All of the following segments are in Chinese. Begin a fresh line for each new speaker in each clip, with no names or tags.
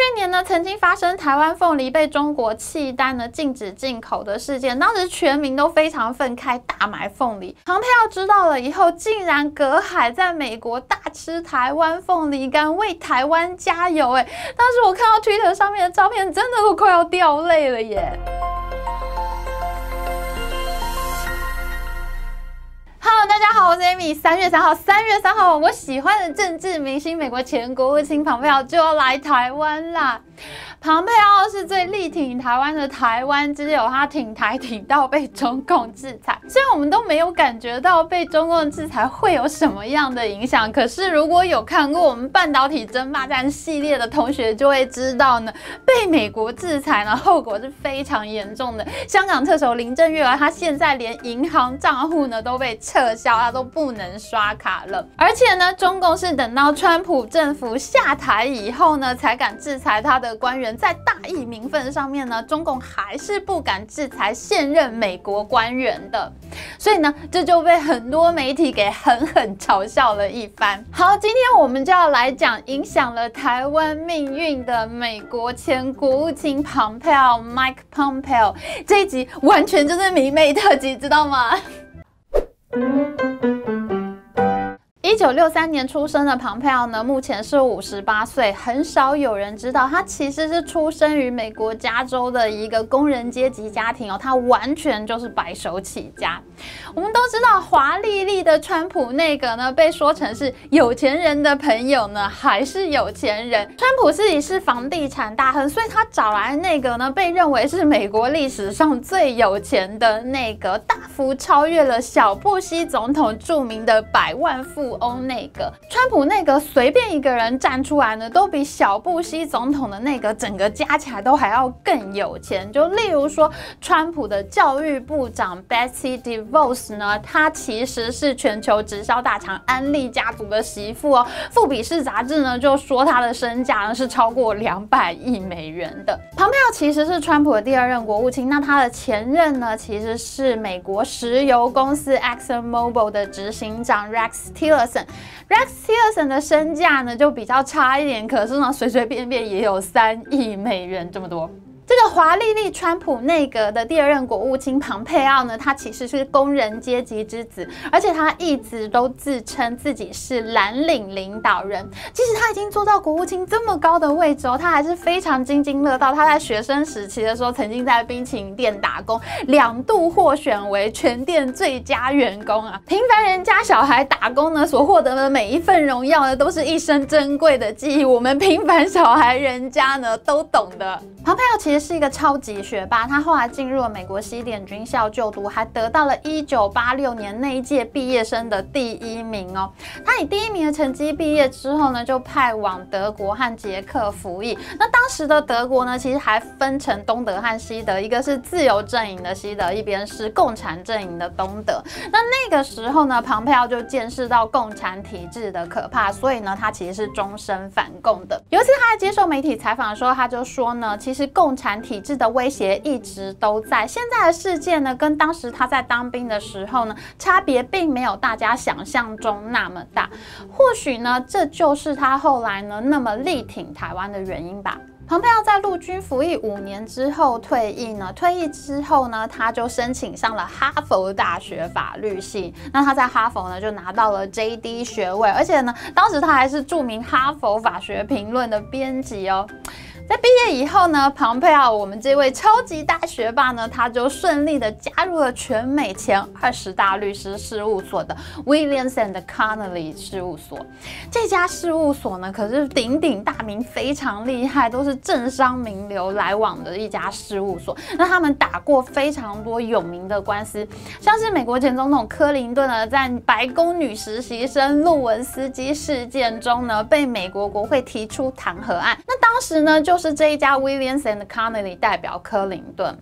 去年呢，曾经发生台湾凤梨被中国契丹呢禁止进口的事件，当时全民都非常愤慨，大买凤梨。唐太要知道了以后，竟然隔海在美国大吃台湾凤梨干，为台湾加油！哎，当时我看到 Twitter 上面的照片，真的都快要掉泪了耶。哈喽大家好，我是 Amy。三月三号，三月三号，我喜欢的政治明星，美国前国务卿庞佩奥就要来台湾啦。庞佩奥是最力挺台湾的台湾之友，他挺台挺到被中共制裁。虽然我们都没有感觉到被中共制裁会有什么样的影响，可是如果有看过我们半导体争霸战系列的同学就会知道呢，被美国制裁呢，后果是非常严重的。香港特首林郑月娥，她现在连银行账户呢都被撤销，她都不能刷卡了。而且呢，中共是等到川普政府下台以后呢，才敢制裁他的官员。在大义名分上面呢，中共还是不敢制裁现任美国官员的，所以呢，这就被很多媒体给狠狠嘲笑了一番。好，今天我们就要来讲影响了台湾命运的美国前国务卿蓬佩奥 （Mike Pompeo） 这一集完全就是迷妹特辑，知道吗？一九六三年出生的庞佩奥呢，目前是五十八岁。很少有人知道，他其实是出生于美国加州的一个工人阶级家庭哦。他完全就是白手起家。我们都知道，华丽丽的川普内阁呢，被说成是有钱人的朋友呢，还是有钱人。川普自己是房地产大亨，所以他找来内阁呢，被认为是美国历史上最有钱的内阁，大幅超越了小布希总统著名的百万富。欧内阁，川普内阁随便一个人站出来呢，都比小布希总统的内阁整个加起来都还要更有钱。就例如说，川普的教育部长 Betsy DeVos 呢，她其实是全球直销大厂安利家族的媳妇哦。富比士杂志呢就说她的身价呢是超过两百亿美元的。庞佩奥其实是川普的第二任国务卿，那他的前任呢其实是美国石油公司 Exxon Mobil 的执行长 Rex Tillerson。Rex Tillerson 的身价呢就比较差一点，可是呢随随便便也有三亿美元这么多。这个华丽丽川普内阁的第二任国务卿庞佩奥呢，他其实是工人阶级之子，而且他一直都自称自己是蓝领领导人。即使他已经做到国务卿这么高的位置哦，他还是非常津津乐道。他在学生时期的时候，曾经在冰淇淋店打工，两度获选为全店最佳员工啊！平凡人家小孩打工呢，所获得的每一份荣耀呢，都是一生珍贵的记忆。我们平凡小孩人家呢，都懂的。庞佩奥其实。是一个超级学霸，他后来进入了美国西点军校就读，还得到了一九八六年那一届毕业生的第一名哦。他以第一名的成绩毕业之后呢，就派往德国和捷克服役。那当时的德国呢，其实还分成东德和西德，一个是自由阵营的西德，一边是共产阵营的东德。那那个时候呢，庞佩奥就见识到共产体制的可怕，所以呢，他其实是终身反共的。有一次他在接受媒体采访的时候，他就说呢，其其实共产体制的威胁一直都在。现在的世界呢，跟当时他在当兵的时候呢，差别并没有大家想象中那么大。或许呢，这就是他后来呢那么力挺台湾的原因吧。蓬佩奥在陆军服役五年之后退役呢，退役之后呢，他就申请上了哈佛大学法律系。那他在哈佛呢，就拿到了 J.D 学位，而且呢，当时他还是著名哈佛法学评论的编辑哦。在毕业以后呢，庞佩奥，我们这位超级大学霸呢，他就顺利的加入了全美前二十大律师事务所的 Williams and Connolly 事务所。这家事务所呢，可是鼎鼎大名，非常厉害，都是政商名流来往的一家事务所。那他们打过非常多有名的官司，像是美国前总统克林顿呢，在白宫女实习生路文斯基事件中呢，被美国国会提出弹劾案。那当时呢，就。是这一家 Williams and Connolly 代表克林顿。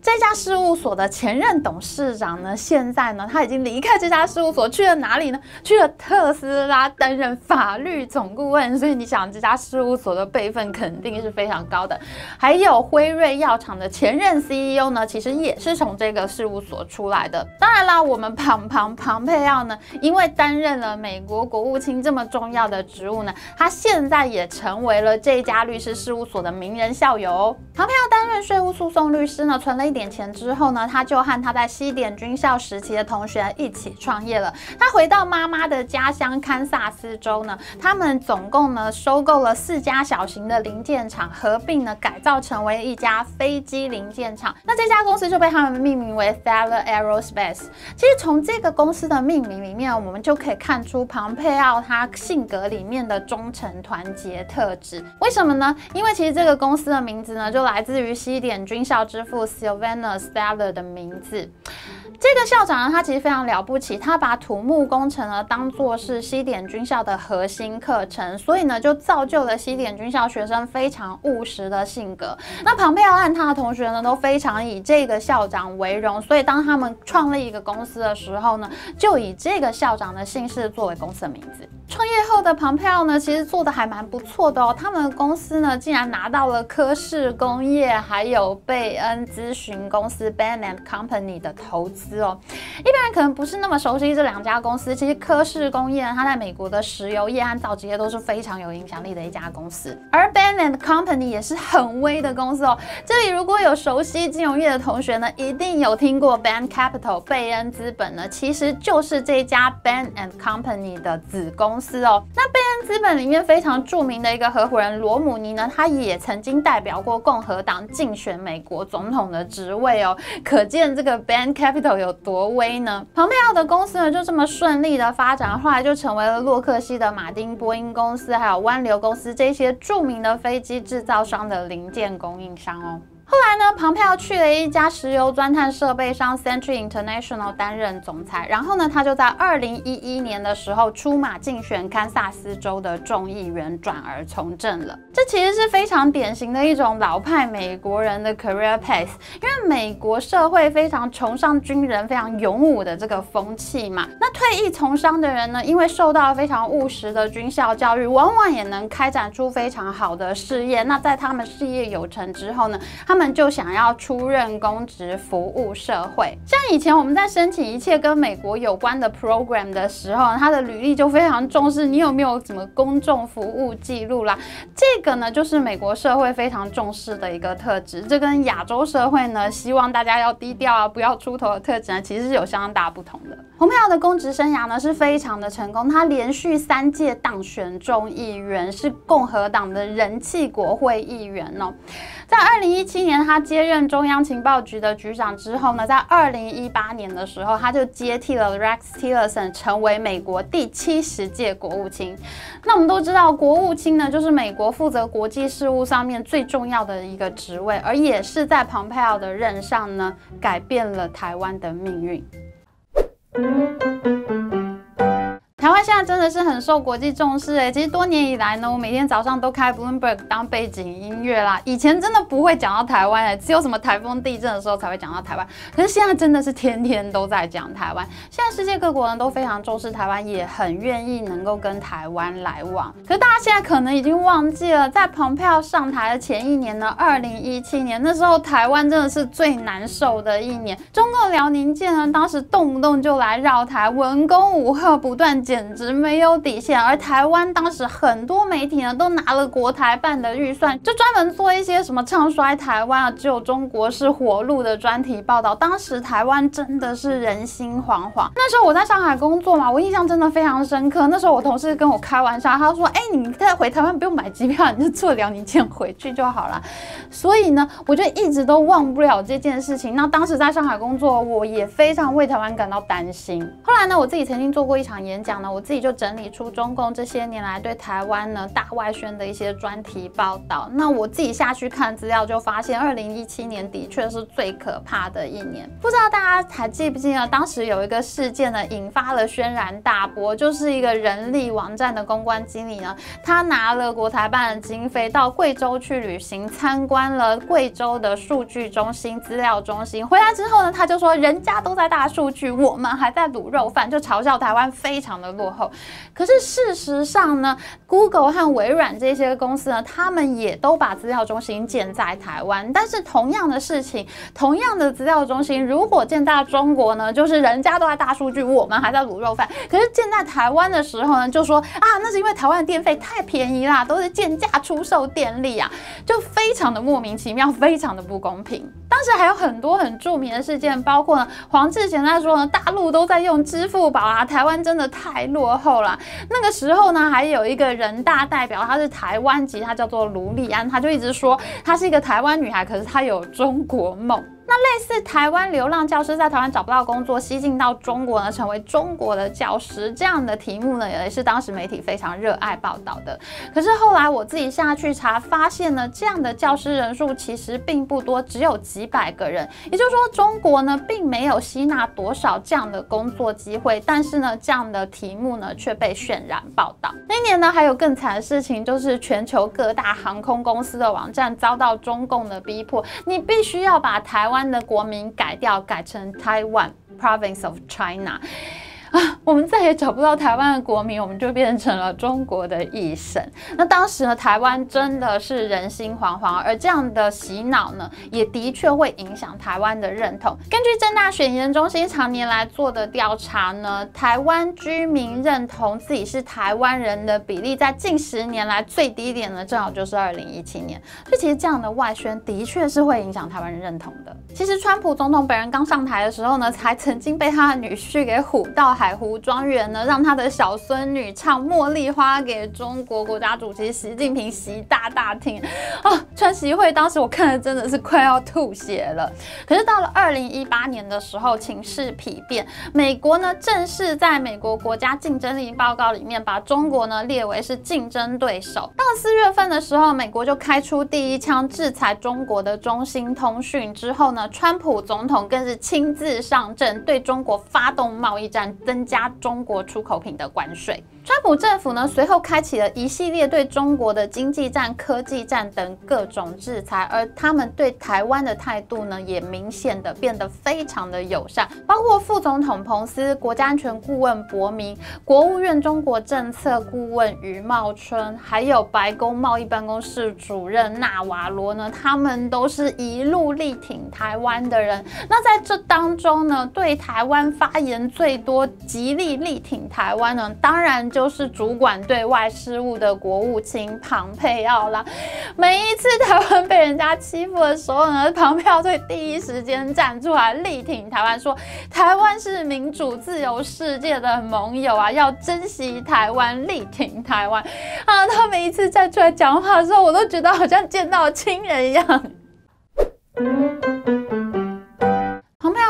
这家事务所的前任董事长呢，现在呢，他已经离开这家事务所，去了哪里呢？去了特斯拉担任法律总顾问。所以你想，这家事务所的辈分肯定是非常高的。还有辉瑞药厂的前任 CEO 呢，其实也是从这个事务所出来的。当然啦，我们庞庞庞佩奥呢，因为担任了美国国务卿这么重要的职务呢，他现在也成为了这家律师事务所的名人校友。庞佩奥担任税务诉讼律师呢，存了一点钱之后呢，他就和他在西点军校时期的同学一起创业了。他回到妈妈的家乡堪萨斯州呢，他们总共呢收购了四家小型的零件厂，合并呢改造成为一家飞机零件厂。那这家公司就被他们命名为 Thaler Aerospace。其实从这个公司的命名里面，我们就可以看出庞佩奥他性格里面的忠诚、团结特质。为什么呢？因为其实这个公司的名字呢，就来自于西点军校之父 Sylvanus Thaler 的名字。这个校长呢，他其实非常了不起，他把土木工程呢当做是西点军校的核心课程，所以呢就造就了西点军校学生非常务实的性格。那庞佩奥和他的同学呢都非常以这个校长为荣，所以当他们创立一个公司的时候呢，就以这个校长的姓氏作为公司的名字。创业后的庞佩奥呢，其实做的还蛮不错的哦。他们公司呢，竟然拿到了科氏工业还有贝恩咨询公司 Bain and Company 的投资哦。一般人可能不是那么熟悉这两家公司，其实科氏工业它在美国的石油业和造纸业都是非常有影响力的一家公司，而 Bain and Company 也是很威的公司哦。这里如果有熟悉金融业的同学呢，一定有听过 Bain Capital 贝恩资本呢，其实就是这家 Bain and Company 的子公。司司哦，那贝恩资本里面非常著名的一个合伙人罗姆尼呢，他也曾经代表过共和党竞选美国总统的职位哦，可见这个 b a n Capital 有多威呢？庞佩奥的公司呢就这么顺利的发展，后来就成为了洛克希德马丁、波音公司还有湾流公司这些著名的飞机制造商的零件供应商哦。后来呢，庞佩奥去了一家石油钻探设备商 Century International 担任总裁。然后呢，他就在二零一一年的时候出马竞选堪萨斯州的众议员，转而从政了。这其实是非常典型的一种老派美国人的 career path，因为美国社会非常崇尚军人非常勇武的这个风气嘛。那退役从商的人呢，因为受到非常务实的军校教育，往往也能开展出非常好的事业。那在他们事业有成之后呢，他们就想要出任公职，服务社会。像以前我们在申请一切跟美国有关的 program 的时候，他的履历就非常重视你有没有什么公众服务记录啦。这个呢，就是美国社会非常重视的一个特质。这跟亚洲社会呢，希望大家要低调啊，不要出头的特质呢，其实是有相当大不同的。洪佩瑶的公职生涯呢，是非常的成功。他连续三届当选众议员，是共和党的人气国会议员哦。在二零一七年，他接任中央情报局的局长之后呢，在二零一八年的时候，他就接替了 Rex Tillerson，成为美国第七十届国务卿。那我们都知道，国务卿呢，就是美国负责国际事务上面最重要的一个职位，而也是在蓬佩奥的任上呢，改变了台湾的命运。台湾现在真的是很受国际重视哎，其实多年以来呢，我每天早上都开 Bloomberg 当背景音乐啦。以前真的不会讲到台湾哎，只有什么台风、地震的时候才会讲到台湾。可是现在真的是天天都在讲台湾。现在世界各国人都非常重视台湾，也很愿意能够跟台湾来往。可是大家现在可能已经忘记了，在蓬佩奥上台的前一年呢，二零一七年那时候台湾真的是最难受的一年。中共辽宁舰呢，当时动不动就来绕台，文攻武赫不断。简直没有底线，而台湾当时很多媒体呢，都拿了国台办的预算，就专门做一些什么唱衰台湾啊，只有中国是活路的专题报道。当时台湾真的是人心惶惶。那时候我在上海工作嘛，我印象真的非常深刻。那时候我同事跟我开玩笑，他说：“哎，你再回台湾不用买机票，你就坐辽宁舰回去就好了。”所以呢，我就一直都忘不了这件事情。那当时在上海工作，我也非常为台湾感到担心。后来呢，我自己曾经做过一场演讲呢。呢，我自己就整理出中共这些年来对台湾呢大外宣的一些专题报道。那我自己下去看资料，就发现二零一七年的确是最可怕的一年。不知道大家还记不记得，当时有一个事件呢，引发了轩然大波，就是一个人力网站的公关经理呢，他拿了国台办的经费到贵州去旅行，参观了贵州的数据中心、资料中心，回来之后呢，他就说人家都在大数据，我们还在卤肉饭，就嘲笑台湾非常的落后。可是事实上呢，Google 和微软这些公司呢，他们也都把资料中心建在台湾。但是同样的事情，同样的资料中心，如果建在中国呢，就是人家都在大数据，我们还在卤肉饭。可是建在台湾的时候呢，就说啊，那是因为台湾的电费太便宜啦，都是贱价出售电力啊，就非常的莫名其妙，非常的不公平。当时还有很多很著名的事件，包括呢，黄志贤在说呢，大陆都在用支付宝啊，台湾真的太太落后了。那个时候呢，还有一个人大代表，她是台湾籍，她叫做卢丽安，她就一直说她是一个台湾女孩，可是她有中国梦。那类似台湾流浪教师在台湾找不到工作，西进到中国呢，成为中国的教师这样的题目呢，也是当时媒体非常热爱报道的。可是后来我自己下去查，发现呢，这样的教师人数其实并不多，只有几百个人。也就是说，中国呢并没有吸纳多少这样的工作机会，但是呢，这样的题目呢却被渲染报道。那年呢，还有更惨的事情，就是全球各大航空公司的网站遭到中共的逼迫，你必须要把台湾。的国民改掉，改成 Taiwan Province of China。啊，我们再也找不到台湾的国民，我们就变成了中国的一省。那当时呢，台湾真的是人心惶惶，而这样的洗脑呢，也的确会影响台湾的认同。根据正大选研中心常年来做的调查呢，台湾居民认同自己是台湾人的比例，在近十年来最低点呢，正好就是二零一七年。所以其实这样的外宣的确是会影响台湾人认同的。其实川普总统本人刚上台的时候呢，才曾经被他的女婿给唬到。海湖庄园呢，让他的小孙女唱《茉莉花》给中国国家主席习近平习大大听啊！川习会当时我看的真的是快要吐血了。可是到了二零一八年的时候，情势丕变，美国呢正式在美国国家竞争力报告里面把中国呢列为是竞争对手。到四月份的时候，美国就开出第一枪制裁中国的中兴通讯之后呢，川普总统更是亲自上阵，对中国发动贸易战。增加中国出口品的关税。川普政府呢，随后开启了一系列对中国的经济战、科技战等各种制裁，而他们对台湾的态度呢，也明显的变得非常的友善。包括副总统彭斯、国家安全顾问博明、国务院中国政策顾问余茂春，还有白宫贸易办公室主任纳瓦罗呢，他们都是一路力挺台湾的人。那在这当中呢，对台湾发言最多、极力力挺台湾呢，当然。就就是主管对外事务的国务卿庞佩奥啦。每一次台湾被人家欺负的时候呢，庞佩奥会第一时间站出来力挺台湾，说台湾是民主自由世界的盟友啊，要珍惜台湾，力挺台湾啊。他每一次站出来讲话的时候，我都觉得好像见到亲人一样。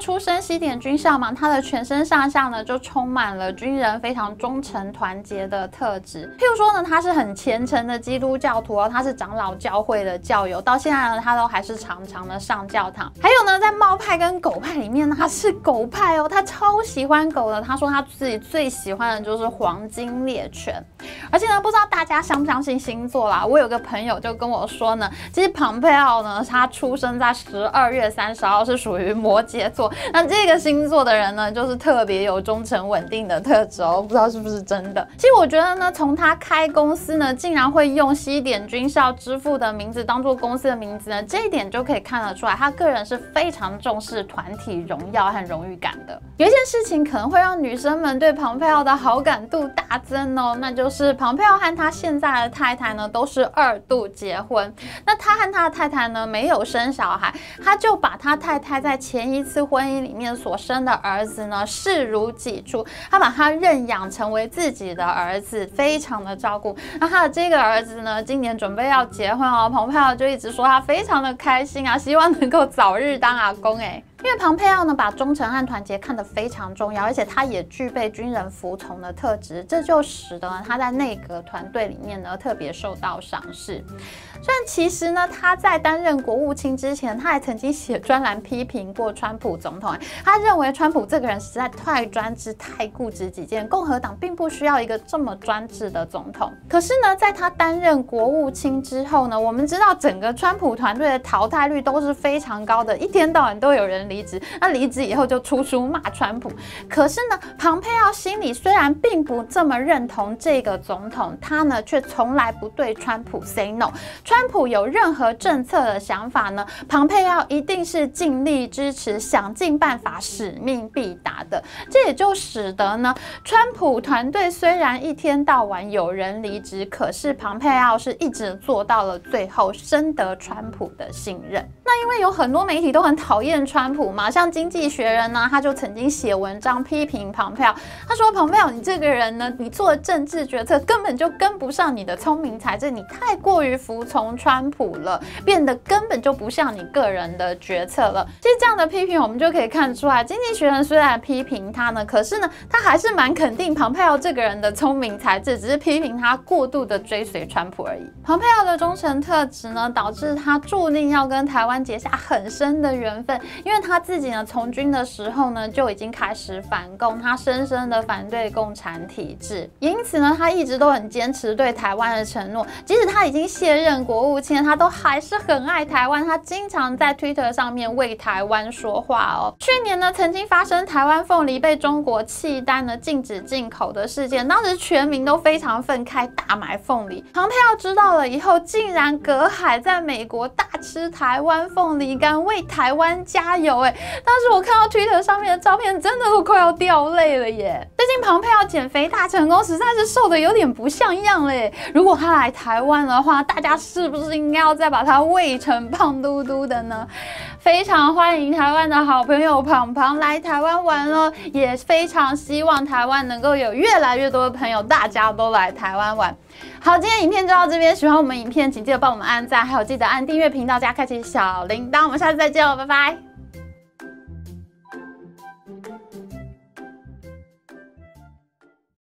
出身西点军校嘛，他的全身上下呢就充满了军人非常忠诚团结的特质。譬如说呢，他是很虔诚的基督教徒哦，他是长老教会的教友，到现在呢他都还是常常的上教堂。还有呢，在猫派跟狗派里面呢，他是狗派哦，他超喜欢狗的。他说他自己最喜欢的就是黄金猎犬。而且呢，不知道大家相不相信星座啦？我有个朋友就跟我说呢，其实庞佩奥呢，他出生在十二月三十号，是属于摩羯座。那这个星座的人呢，就是特别有忠诚稳定的特质哦，不知道是不是真的。其实我觉得呢，从他开公司呢，竟然会用西点军校支付的名字当做公司的名字呢，这一点就可以看得出来，他个人是非常重视团体荣耀和荣誉感的。有一件事情可能会让女生们对庞佩奥的好感度大增哦，那就是庞佩奥和他现在的太太呢，都是二度结婚。那他和他的太太呢，没有生小孩，他就把他太太在前一次婚婚姻里面所生的儿子呢，视如己出，他把他认养成为自己的儿子，非常的照顾。那他的这个儿子呢，今年准备要结婚哦，彭佩就一直说他非常的开心啊，希望能够早日当阿公哎。因为庞佩奥呢把忠诚和团结看得非常重要，而且他也具备军人服从的特质，这就使得他在内阁团队里面呢特别受到赏识。虽然其实呢，他在担任国务卿之前，他还曾经写专栏批评过川普总统。他认为川普这个人实在太专制、太固执己见，共和党并不需要一个这么专制的总统。可是呢，在他担任国务卿之后呢，我们知道整个川普团队的淘汰率都是非常高的，一天到晚都有人离职。那离职以后就出书骂川普。可是呢，庞佩奥心里虽然并不这么认同这个总统，他呢却从来不对川普 say no。川普有任何政策的想法呢，庞佩奥一定是尽力支持，想尽办法，使命必达的。这也就使得呢，川普团队虽然一天到晚有人离职，可是庞佩奥是一直做到了最后，深得川普的信任。那因为有很多媒体都很讨厌川普嘛，像《经济学人》呢，他就曾经写文章批评庞佩奥，他说：“庞佩奥，你这个人呢，你做政治决策根本就跟不上你的聪明才智，你太过于服从川。”普了，变得根本就不像你个人的决策了。其实这样的批评，我们就可以看出来，经济学人虽然批评他呢，可是呢，他还是蛮肯定庞佩奥这个人的聪明才智，只是批评他过度的追随川普而已。庞佩奥的忠诚特质呢，导致他注定要跟台湾结下很深的缘分，因为他他自己呢，从军的时候呢，就已经开始反共，他深深的反对共产体制，因此呢，他一直都很坚持对台湾的承诺，即使他已经卸任国务卿。他都还是很爱台湾，他经常在 Twitter 上面为台湾说话哦。去年呢，曾经发生台湾凤梨被中国契丹呢禁止进口的事件，当时全民都非常愤慨，大买凤梨。庞佩奥知道了以后，竟然隔海在美国大吃台湾凤梨干，为台湾加油。哎，当时我看到 Twitter 上面的照片，真的都快要掉泪了耶。最近庞佩奥减肥大成功，实在是瘦的有点不像样嘞。如果他来台湾的话，大家是不是？应该要再把他喂成胖嘟嘟的呢，非常欢迎台湾的好朋友庞庞来台湾玩哦，也非常希望台湾能够有越来越多的朋友，大家都来台湾玩。好，今天影片就到这边，喜欢我们影片，请记得帮我们按赞，还有记得按订阅频道加开启小铃铛，我们下次再见哦，拜拜。